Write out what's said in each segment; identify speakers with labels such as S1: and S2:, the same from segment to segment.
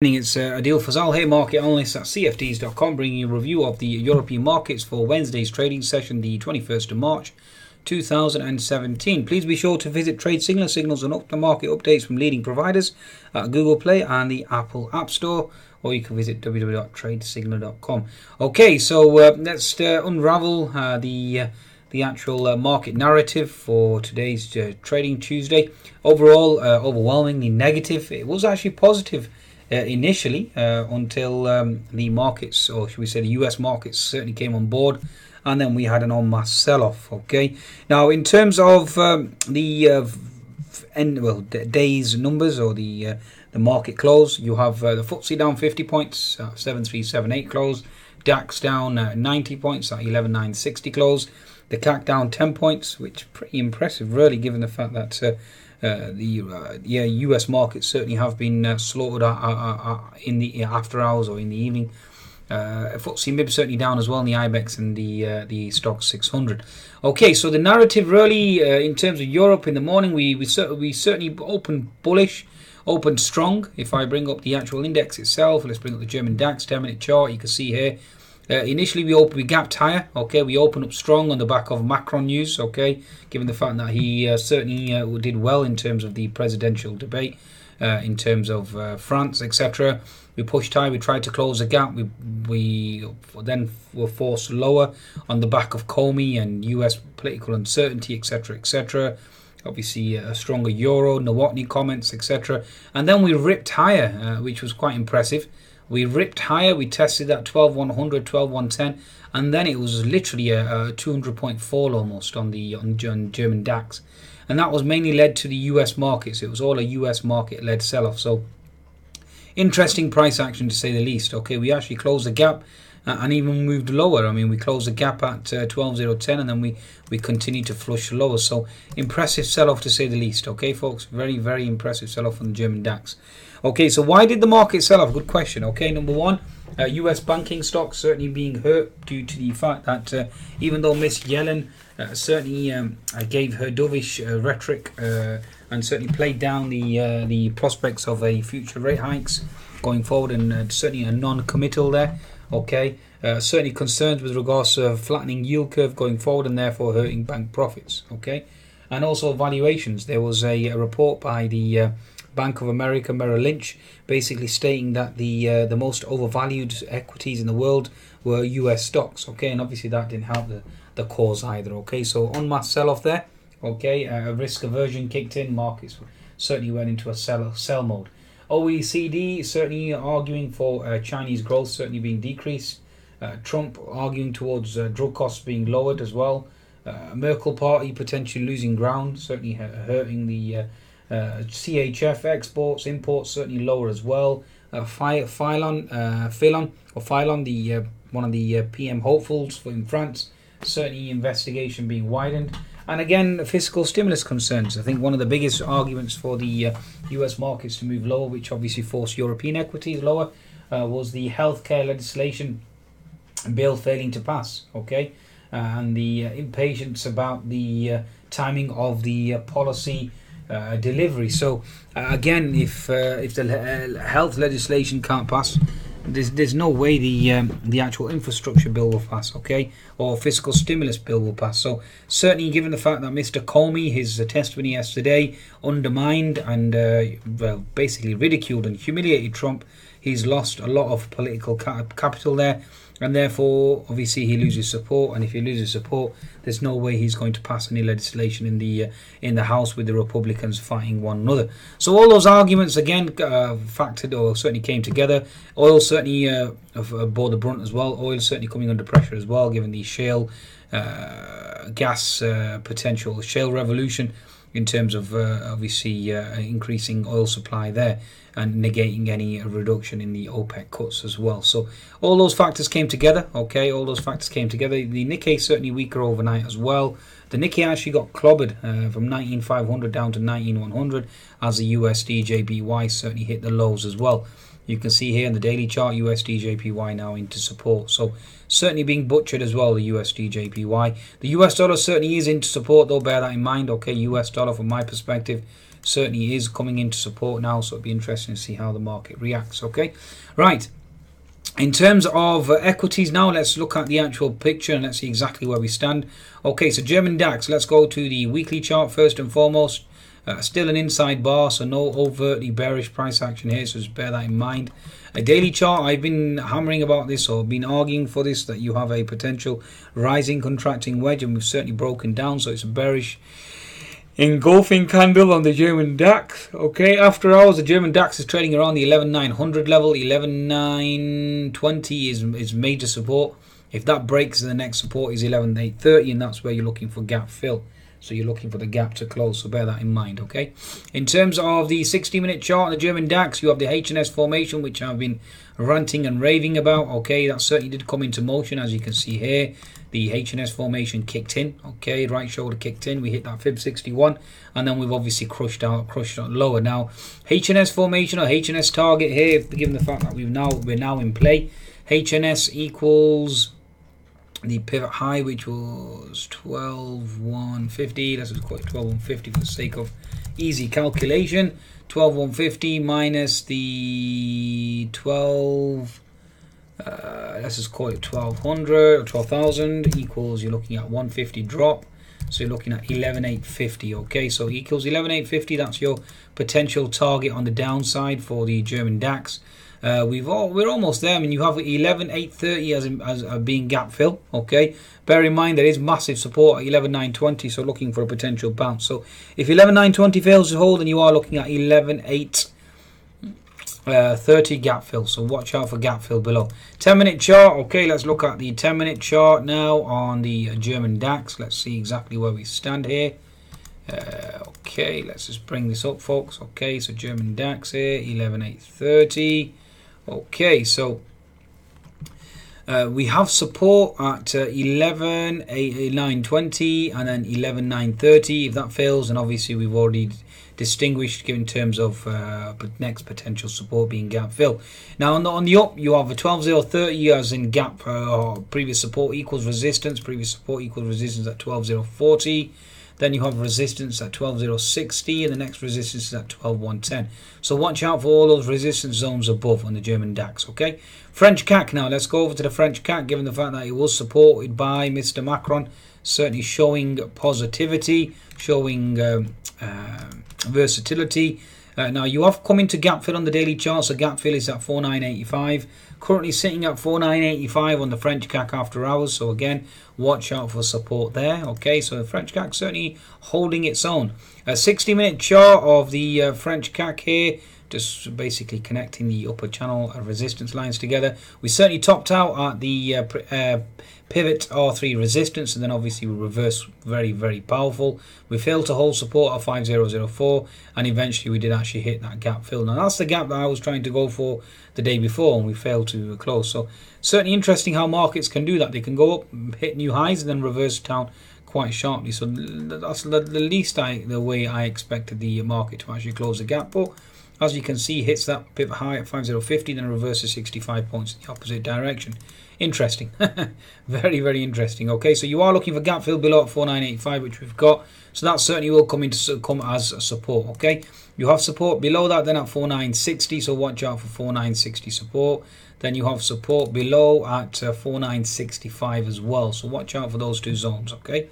S1: It's uh, Adil Fazal here, market analyst at CFDs.com, bringing you a review of the European markets for Wednesday's trading session, the 21st of March 2017. Please be sure to visit Trade Signal signals and up the market updates from leading providers at Google Play and the Apple App Store, or you can visit www.tradesignal.com. Okay, so uh, let's uh, unravel uh, the uh, the actual uh, market narrative for today's uh, trading Tuesday. Overall, overwhelmingly negative. It was actually positive uh, initially uh, until um, the markets, or should we say the US markets, certainly came on board. And then we had an en masse sell off. Okay. Now, in terms of um, the uh, end, well, days numbers or the uh, the market close, you have uh, the FTSE down 50 points, 7378 close. DAX down 90 points at 11960 close. The CAC down 10 points, which pretty impressive, really, given the fact that uh, uh, the uh, yeah U.S. markets certainly have been uh, slaughtered in the after hours or in the evening. Uh, FTSE MIB certainly down as well in the IBEX and the uh, the Stoxx 600. Okay, so the narrative really uh, in terms of Europe in the morning, we we, cer- we certainly open bullish, open strong. If I bring up the actual index itself, let's bring up the German DAX 10 minute chart. You can see here uh, initially, we opened, we gapped higher. Okay, we opened up strong on the back of Macron news. Okay, given the fact that he uh, certainly uh, did well in terms of the presidential debate, uh, in terms of uh, France, etc. We pushed high. We tried to close the gap. We we then were forced lower on the back of Comey and U.S. political uncertainty, etc., etc. Obviously, a stronger euro, Nowotny comments, etc. And then we ripped higher, uh, which was quite impressive. We ripped higher. We tested that 12100, 12110, and then it was literally a, a 200 point fall almost on the on German DAX, and that was mainly led to the U.S. markets. It was all a U.S. market led sell off. So interesting price action to say the least. Okay, we actually closed the gap uh, and even moved lower. I mean, we closed the gap at uh, 12.010 and then we, we continued to flush lower. So impressive sell off to say the least. Okay, folks, very, very impressive sell off on the German DAX. Okay, so why did the market sell off? Good question. Okay, number one, uh, U.S. banking stocks certainly being hurt due to the fact that uh, even though Miss Yellen uh, certainly um, uh, gave her dovish uh, rhetoric uh, and certainly played down the the prospects of a future rate hikes going forward, and certainly a non-committal there. Okay, certainly concerns with regards to flattening yield curve going forward, and therefore hurting bank profits. Okay, and also valuations. There was a, a report by the Bank of America Merrill Lynch, basically stating that the uh, the most overvalued equities in the world were U.S. stocks. Okay, and obviously that didn't help the the cause either. Okay, so on mass sell off there. Okay, uh, risk aversion kicked in. Markets certainly went into a sell sell mode. OECD certainly arguing for uh, Chinese growth certainly being decreased. Uh, Trump arguing towards uh, drug costs being lowered as well. Uh, Merkel party potentially losing ground, certainly hurting the uh, CHF exports, imports certainly lower as well. Uh, Fillon, uh, or Fillon, the uh, one of the uh, PM hopefuls in France, certainly investigation being widened. And again, fiscal stimulus concerns. I think one of the biggest arguments for the uh, U.S. markets to move lower, which obviously forced European equities lower, uh, was the healthcare legislation bill failing to pass. Okay, and the impatience about the timing of the policy uh, delivery. So uh, again, if uh, if the health legislation can't pass, there's there's no way the um, the actual infrastructure bill will pass, okay, or fiscal stimulus bill will pass. So certainly, given the fact that Mr. Comey, his testimony yesterday undermined and uh, well basically ridiculed and humiliated Trump, he's lost a lot of political capital there and therefore obviously he loses support and if he loses support there's no way he's going to pass any legislation in the uh, in the house with the republicans fighting one another. So all those arguments again uh, factored or certainly came together. Oil certainly uh, uh bore the brunt as well. Oil certainly coming under pressure as well given the shale uh, gas uh, potential shale revolution in terms of uh, obviously uh, increasing oil supply there and negating any reduction in the OPEC cuts as well. So all those factors came together. Okay, all those factors came together. The Nikkei certainly weaker overnight as well. The Nikkei actually got clobbered uh, from 19,500 down to 19,100 as the USD JPY certainly hit the lows as well. You can see here in the daily chart USD JPY now into support. So certainly being butchered as well, the USD JPY. The US dollar certainly is into support though, bear that in mind. Okay, US dollar from my perspective certainly is coming into support now, so it'll be interesting to see how the market reacts. Okay, right. In terms of uh, equities now, let's look at the actual picture and let's see exactly where we stand. Okay, so German DAX, let's go to the weekly chart first and foremost. Uh, still an inside bar, so no overtly bearish price action here, so just bear that in mind. A daily chart, I've been hammering about this or been arguing for this that you have a potential rising contracting wedge, and we've certainly broken down, so it's a bearish engulfing candle on the German DAX. Okay, after hours, the German DAX is trading around the 11900 level. 11920 is, is major support. If that breaks, the next support is 11830, and that's where you're looking for gap fill. So you're looking for the gap to close, so bear that in mind, okay? In terms of the 60-minute chart the German DAX, you have the HNS formation, which I've been ranting and raving about, okay? That certainly did come into motion, as you can see here. The HNS formation kicked in, okay? Right shoulder kicked in. We hit that fib 61, and then we've obviously crushed out, crushed out lower. Now, HNS formation or HNS target here, given the fact that we've now we're now in play, HNS equals the pivot high which was 12150 let's just call it 12150 for the sake of easy calculation. 12150 minus the 12 uh, let's just call it 1200 or 12000 equals you're looking at 150 drop. So you're looking at 11850 okay? So equals 11850 that's your potential target on the downside for the German DAX uh, we've all we're almost there. I mean, you have 11 830 as as a being gap fill. Okay, bear in mind there is massive support at 11 920, so looking for a potential bounce. So if 11 920 fails to hold, then you are looking at 11 8. Uh, 30 gap fill so watch out for gap fill below 10 minute chart okay let's look at the 10 minute chart now on the German DAX let's see exactly where we stand here uh, okay let's just bring this up folks okay so German DAX here 11830 Okay, so uh, we have support at uh, 11, 8, 9, 20 and then 11, 9, 30. If that fails, and obviously we've already distinguished in terms of uh, next potential support being gap fill. Now on the, on the up, you have a 12, 0, 30 as in gap uh, previous support equals resistance, previous support equals resistance at 12, 0, 40. Then you have resistance at 12060 and the next resistance is at 12110. So watch out for all those resistance zones above on the German DAX, okay? French CAC now. Let's go over to the French CAC given the fact that it was supported by Mr. Macron. Certainly showing positivity, showing um, uh, versatility. Uh, now you have come into gap fill on the daily chart, so gap fill is at 4985. Currently sitting at 4985 on the French CAC after hours. So again, watch out for support there. Okay, so the French CAC certainly holding its own. A 60 minute chart of the uh, French CAC here just basically connecting the upper channel resistance lines together. We certainly topped out at the uh, uh, pivot R3 resistance and then obviously we reverse very very powerful. We failed to hold support at 5004 and eventually we did actually hit that gap fill. Now that's the gap that I was trying to go for the day before and we failed to close. So certainly interesting how markets can do that. They can go up, hit new highs and then reverse down quite sharply. So that's the least I, the way I expected the market to actually close the gap. But as you can see, hits that pivot high at 5050, then reverses 65 points in the opposite direction. Interesting. very, very interesting. Okay, so you are looking for gap fill below at 4985, which we've got. So that certainly will come into come as a support. Okay, you have support below that, then at 4960. So watch out for 4960 support. Then you have support below at uh, 4965 as well. So watch out for those two zones. Okay.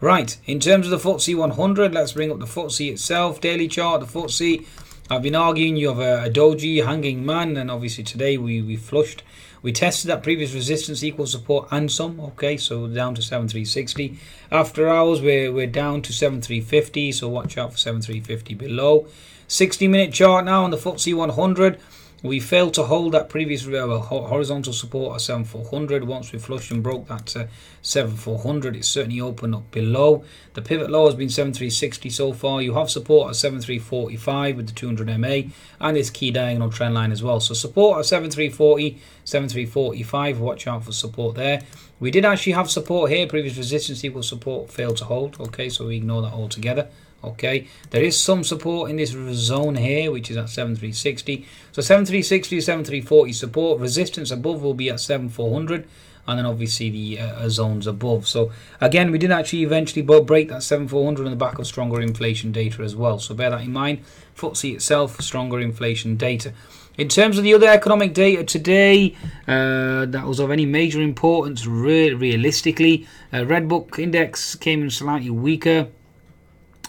S1: Right, in terms of the FTSE 100, let's bring up the FTSE itself. Daily chart, the FTSE I've been arguing you have a, a doji hanging man, and obviously today we, we flushed. We tested that previous resistance equal support and some. Okay, so down to 7360. After hours, we're, we're down to 7350, so watch out for 7350 below. 60 minute chart now on the FTSE 100. We failed to hold that previous horizontal support at 7400. Once we flushed and broke that uh, 7400, it certainly opened up below. The pivot low has been 7360 so far. You have support at 7345 with the 200 MA and this key diagonal trend line as well. So support at 7340, 7345. Watch out for support there. We did actually have support here. Previous resistance equal support failed to hold. Okay, so we ignore that altogether okay there is some support in this zone here which is at 7360 so 7360 7340 support resistance above will be at 7400 and then obviously the uh, zones above. So again, we did actually eventually break that 7400 on the back of stronger inflation data as well. So bear that in mind. FTSE itself, stronger inflation data. In terms of the other economic data today, uh, that was of any major importance, re- realistically, uh, Redbook index came in slightly weaker.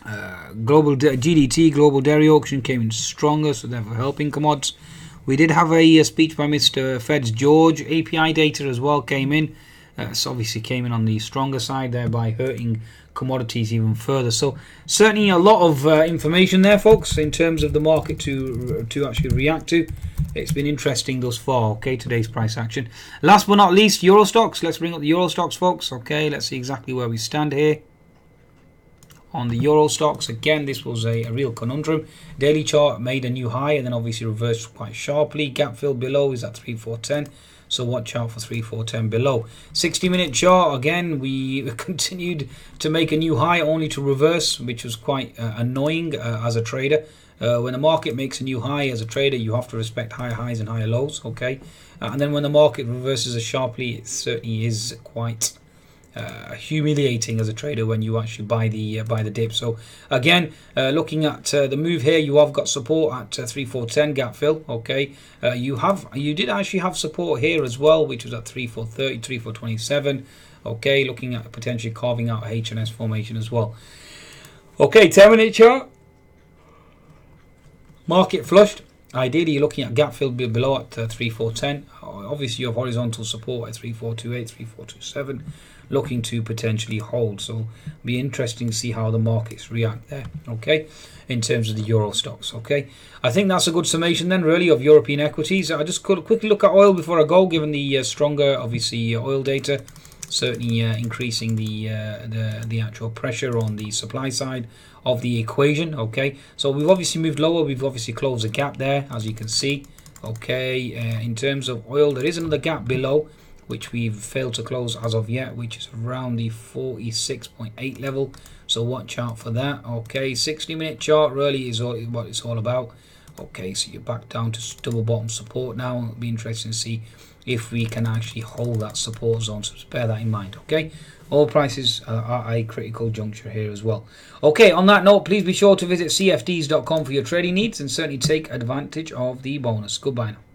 S1: Uh, global GDT, global dairy auction came in stronger, so therefore helping commodities. We did have a, a, speech by Mr. Feds George. API data as well came in. Uh, so obviously came in on the stronger side, thereby hurting commodities even further. So certainly a lot of uh, information there, folks, in terms of the market to to actually react to. It's been interesting thus far. Okay, today's price action. Last but not least, Euro Stoxx. Let's bring up the Euro Stoxx, folks. Okay, let's see exactly where we stand here on the Euro Stoxx. Again, this was a, a, real conundrum. Daily chart made a new high and then obviously reversed quite sharply. Gap fill below is at 3410. So watch out for 3410 below. 60 minute chart again, we continued to make a new high only to reverse, which was quite uh, annoying uh, as a trader. Uh, when the market makes a new high as a trader, you have to respect higher highs and higher lows. Okay, uh, and then when the market reverses as sharply, it certainly is quite uh, humiliating as a trader when you actually buy the uh, buy the dip. So again, uh, looking at uh, the move here, you have got support at uh, three four ten gap fill. Okay, uh, you have you did actually have support here as well, which was at three four thirty, three four twenty seven. Okay, looking at potentially carving out H and S formation as well. Okay, ten minute chart. Market flushed. Ideally, you're looking at gap fill below at uh, 3410. Obviously, you have horizontal support at 3428, 3427 looking to potentially hold. So be interesting to see how the markets react there. Okay, in terms of the Euro Stoxx. Okay, I think that's a good summation then, really, of European equities. I just could quickly look at oil before I go, given the uh, stronger, obviously, uh, oil data. Certainly uh, increasing the, uh, the the actual pressure on the supply side of the equation. Okay, so we've obviously moved lower. We've obviously closed the gap there, as you can see. Okay, uh, in terms of oil, there is another gap below which we've failed to close as of yet, which is around the 46.8 level. So watch out for that. Okay, 60 minute chart really is all, what it's all about. Okay, so you're back down to double bottom support now. It'll be interesting to see if we can actually hold that support zone. So bear that in mind. Okay, all prices are a critical juncture here as well. Okay, on that note, please be sure to visit cfds.com for your trading needs and certainly take advantage of the bonus. Goodbye now.